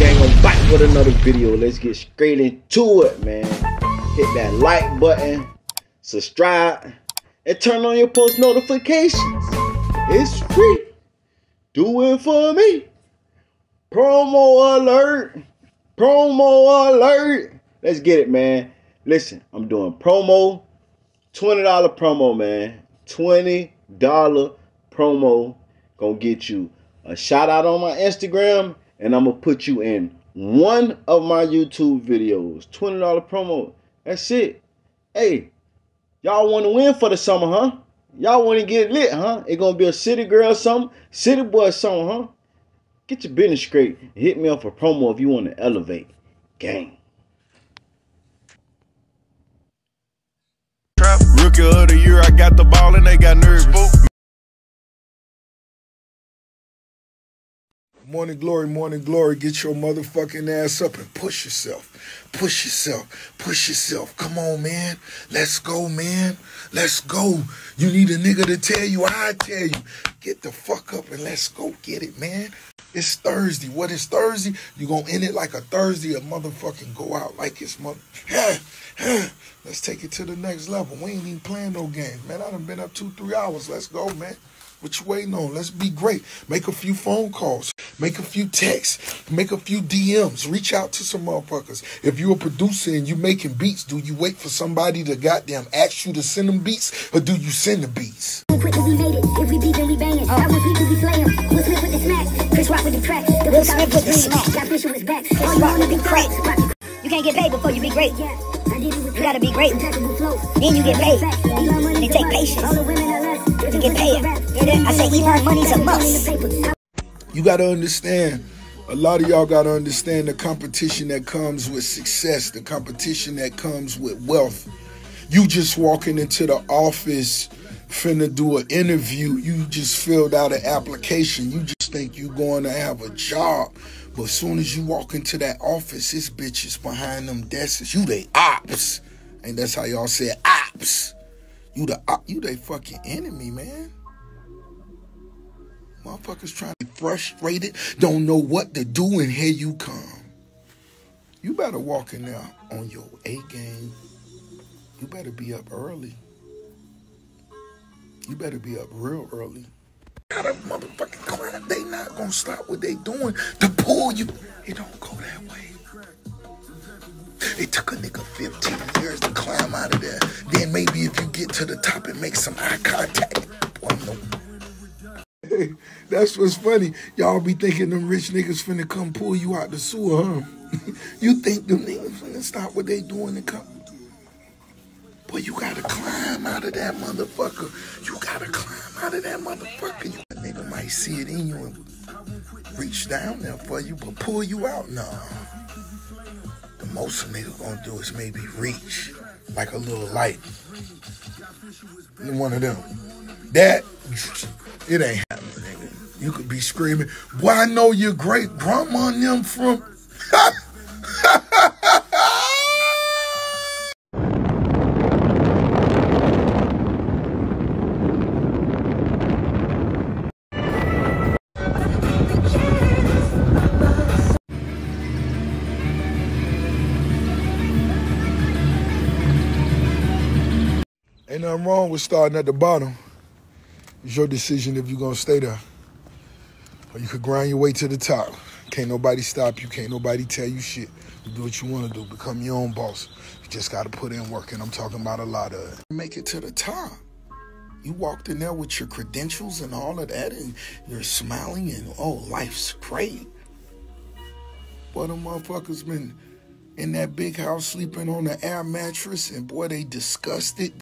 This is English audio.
gang, I'm back with another video. Let's get straight into it, man. Hit that like button, subscribe, and turn on your post notifications. It's free. Do it for me. Promo alert. Promo alert. Let's get it, man. Listen, I'm doing promo, $20 promo, man. $20 promo. Gonna get you a shout out on my Instagram and I'm gonna put you in one of my YouTube videos. $20 promo. That's it. Hey, y'all want to win for the summer, huh? Y'all want to get lit, huh? It gonna be a city girl or something, city boy something, huh? Get your business straight. Hit me up for promo if you want to elevate. Gang. Rookie of the year, I got the ball and they got nervous. Morning glory, morning glory. Get your motherfucking ass up and push yourself. Push yourself. Push yourself. Come on, man. Let's go, man. Let's go. You need a nigga to tell you, I tell you. Get the fuck up and let's go get it, man. It's Thursday. What is Thursday? You gonna end it like a Thursday or motherfucking go out like it's mother. Let's take it to the next level. We ain't even playing no games, man. I done been up two, three hours. Let's go, man. What you waiting on? Let's be great. Make a few phone calls. Make a few texts. Make a few DMs. Reach out to some motherfuckers. If you're a producer and you making beats, do you wait for somebody to goddamn ask you to send them beats, or do you send the beats? Quick we made it. If we beat, then we bangin'. Uh. I was we slay him. Will Smith with the smack. Chris Rock with the track. The Will Smith with the smack. Got Fisher was back. Chris Rock with the crack. You can't get paid before you be great. You gotta be great. Then you get paid. And it take patience to get paid. I say e-learn money's a must. You gotta understand. A lot of y'all gotta understand the competition that comes with success, the competition that comes with wealth. You just walking into the office finna do an interview, you just filled out an application. You just think you going to have a job. But as soon as you walk into that office, this bitch is behind them desks. You they ops. And that's how y'all say ops. You the op, you they fucking enemy, man. Motherfuckers trying to be frustrated, don't know what to do, and here you come. You better walk in there on your A game. You better be up early. You better be up real early. Got a motherfucking client. They not gonna stop what they doing to pull you. It don't go that way. It took a nigga 15 years to climb out of there. Then maybe if you get to the top and make some eye contact. Boy, no. Hey, that's what's funny. Y'all be thinking them rich niggas finna come pull you out the sewer, huh? you think them niggas finna stop what they doing and come? Boy, you gotta climb out of that motherfucker. You gotta climb out of that motherfucker. You nigga might see it in you and reach down there for you, but pull you out, no. The most a nigga gonna do is maybe reach like a little light. One of them. That it ain't happening, nigga. You could be screaming, "Boy, I know your great grandma and them from." Ain't nothing wrong with starting at the bottom. It's your decision if you're gonna stay there. Or you could grind your way to the top. Can't nobody stop you, can't nobody tell you shit. You do what you wanna do, become your own boss. You just gotta put in work, and I'm talking about a lot of it. Make it to the top. You walked in there with your credentials and all of that, and you're smiling, and oh, life's great. Boy, them motherfuckers been in that big house sleeping on the air mattress, and boy, they disgusted.